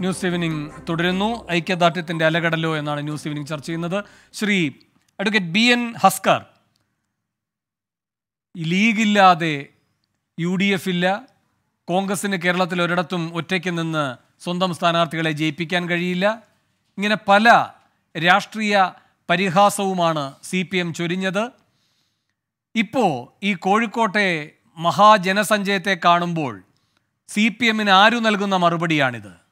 News evening തുടരുന്നു. ഐക്യദാർഢ്യത്തിന്റെ അലകടലോ എന്നാണ് news evening ചർച്ച ചെയ്യുന്നത്. Shri advocate B N Haskar ലീഗില്ലാതെ U D F ഇല്ല. കോൺഗ്രസിന് കേരളത്തിൽ ഒരിടത്തും ഒറ്റയ്ക്ക് നിന്ന് സ്വന്തം സ്ഥാനാർത്ഥികളെ ജയിപ്പിക്കാൻ കഴിയില്ല. ഇങ്ങനെ പല രാഷ്ട്രീയ പരിഹാസവുമാണ് സി പി എം ചൊരിഞ്ഞത്. ഇപ്പോൾ ഈ കോഴിക്കോട്ടെ മഹാജനസഞ്ചയത്തെ കാണുമ്പോൾ സി പി എമ്മിന് ആരു നൽകുന്ന മറുപടിയാണിത്?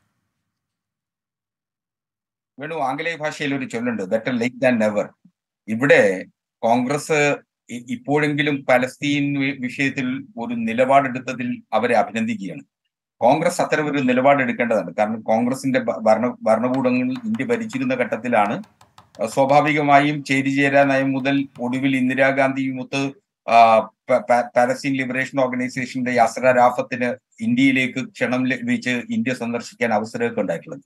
വേണു ആംഗലേയ ഭാഷയിൽ ഒരു ചൊല്ലുണ്ട് ബെറ്റർ ലേറ്റ് ദാൻ നെവർ ഇവിടെ കോൺഗ്രസ് ഇപ്പോഴെങ്കിലും പലസ്തീൻ വിഷയത്തിൽ ഒരു നിലപാടെടുത്തതിൽ അവരെ അഭിനന്ദിക്കുകയാണ്. കോൺഗ്രസ് അത്തരം ഒരു നിലപാടെടുക്കേണ്ടതാണ്. കാരണം കോൺഗ്രസിന്റെ ഭരണ ഭരണകൂടങ്ങൾ ഇന്ത്യ ഭരിച്ചിരുന്ന ഘട്ടത്തിലാണ് സ്വാഭാവികമായും ചേരിചേരാ നയം മുതൽ ഒടുവിൽ ഇന്ദിരാഗാന്ധിയുമൊത്ത് പാലസ്തീൻ ലിബറേഷൻ ഓർഗനൈസേഷന്റെ യാസറ രാഫത്തിന് ഇന്ത്യയിലേക്ക് ക്ഷണം ലഭിച്ച് ഇന്ത്യ സന്ദർശിക്കാൻ അവസരമൊക്കെ ഉണ്ടായിട്ടുള്ളത്.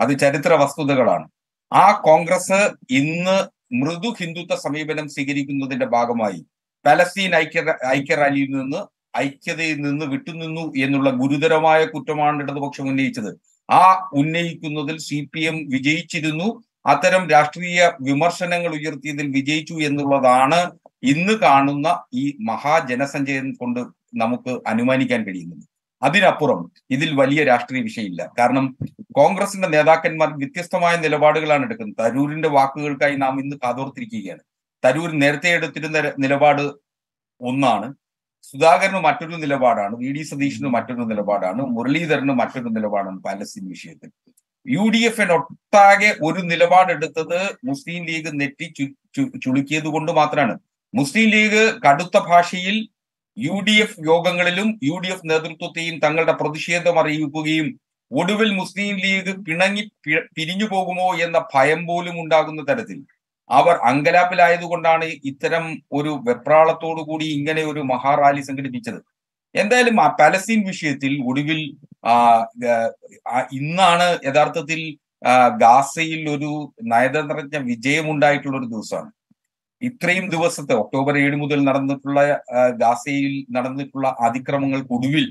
അത് ചരിത്ര വസ്തുതകളാണ്. ആ കോൺഗ്രസ് ഇന്ന് മൃദു ഹിന്ദുത്വ സമീപനം സ്വീകരിക്കുന്നതിന്റെ ഭാഗമായി പലസ്തീൻ ഐക്യ ഐക്യ റാലിയിൽ നിന്ന് ഐക്യതയിൽ നിന്ന് വിട്ടുനിന്നു എന്നുള്ള ഗുരുതരമായ കുറ്റമാണ് ഇടതുപക്ഷം ഉന്നയിച്ചത്. ആ ഉന്നയിക്കുന്നതിൽ സി പി എം വിജയിച്ചിരുന്നു. അത്തരം രാഷ്ട്രീയ വിമർശനങ്ങൾ ഉയർത്തിയതിൽ വിജയിച്ചു എന്നുള്ളതാണ് ഇന്ന് കാണുന്ന ഈ മഹാജനസഞ്ചയം കൊണ്ട് നമുക്ക് അനുമാനിക്കാൻ കഴിയുന്നത്. അതിനപ്പുറം ഇതിൽ വലിയ രാഷ്ട്രീയ വിഷയമില്ല. കാരണം കോൺഗ്രസിന്റെ നേതാക്കന്മാർ വ്യത്യസ്തമായ നിലപാടുകളാണ് എടുക്കുന്നത്. തരൂരിന്റെ വാക്കുകൾക്കായി നാം ഇന്ന് കാതോർത്തിരിക്കുകയാണ്. തരൂർ നേരത്തെ എടുത്തിരുന്ന നിലപാട് ഒന്നാണ്. സുധാകരന് മറ്റൊരു നിലപാടാണ് വി ഡി സതീഷിന് മറ്റൊരു നിലപാടാണ് മുരളീധരന് മറ്റൊരു നിലപാടാണ് പാലസ്തീൻ വിഷയത്തിൽ. യു ഡി എഫിന് ഒട്ടാകെ ഒരു നിലപാടെടുത്തത് മുസ്ലിം ലീഗ് നെറ്റി ചുളുക്കിയത് കൊണ്ട് മാത്രമാണ്. മുസ്ലിം ലീഗ് കടുത്ത ഭാഷയിൽ യു ഡി എഫ് യോഗങ്ങളിലും യു ഡി എഫ് നേതൃത്വത്തെയും തങ്ങളുടെ പ്രതിഷേധം അറിയിക്കുകയും ഒടുവിൽ മുസ്ലിം ലീഗ് പിണങ്ങി പിരിഞ്ഞു പോകുമോ എന്ന ഭയം പോലും ഉണ്ടാകുന്ന തരത്തിൽ അവർ അങ്കലാപ്പിലായതുകൊണ്ടാണ് ഇത്തരം ഒരു വെപ്രാളത്തോടു കൂടി ഇങ്ങനെ ഒരു മഹാറാലി സംഘടിപ്പിച്ചത്. എന്തായാലും ആ പലസ്തീൻ വിഷയത്തിൽ ഒടുവിൽ ഇന്നാണ് യഥാർത്ഥത്തിൽ ഗാസയിൽ ഒരു നയതന്ത്രജ്ഞ വിജയമുണ്ടായിട്ടുള്ള ഒരു ദിവസമാണ്. ഇത്രയും ദിവസത്തെ ഒക്ടോബർ ഏഴ് മുതൽ നടന്നിട്ടുള്ള ഗാസയിൽ നടന്നിട്ടുള്ള അതിക്രമങ്ങൾക്കൊടുവിൽ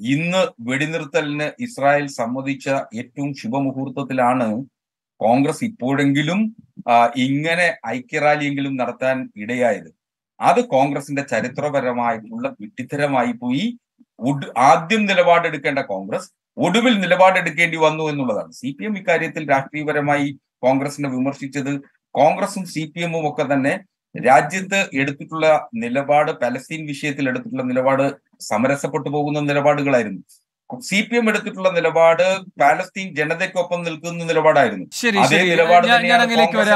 ഇന്ന് വെടിനിർത്തലിന് ഇസ്രായേൽ സമ്മതിച്ച ഏറ്റവും ശുഭമുഹൂർത്തത്തിലാണ് കോൺഗ്രസ് ഇപ്പോഴെങ്കിലും ഇങ്ങനെ ഐക്യറാലിയെങ്കിലും നടത്താൻ ഇടയായത്. അത് കോൺഗ്രസിന്റെ ചരിത്രപരമായിട്ടുള്ള വിട്ടിത്തരമായി പോയി. ആദ്യം നിലപാടെടുക്കേണ്ട കോൺഗ്രസ് ഒടുവിൽ നിലപാടെടുക്കേണ്ടി വന്നു എന്നുള്ളതാണ്. സി പി എം ഇക്കാര്യത്തിൽ രാഷ്ട്രീയപരമായി കോൺഗ്രസിനെ വിമർശിച്ചത് കോൺഗ്രസും സി പി എമ്മും ഒക്കെ തന്നെ രാജ്യത്ത് എടുത്തിട്ടുള്ള നിലപാട് പലസ്തീൻ വിഷയത്തിൽ എടുത്തിട്ടുള്ള നിലപാട് സമരസപ്പെട്ടു പോകുന്ന നിലപാടുകളായിരുന്നു. സി പി എം എടുത്തിട്ടുള്ള നിലപാട് പാലസ്തീൻ ജനതയ്ക്കൊപ്പം നിൽക്കുന്ന നിലപാടായിരുന്നു. അതേ നിലപാട് തന്നെയാണ് കോൺഗ്രസ്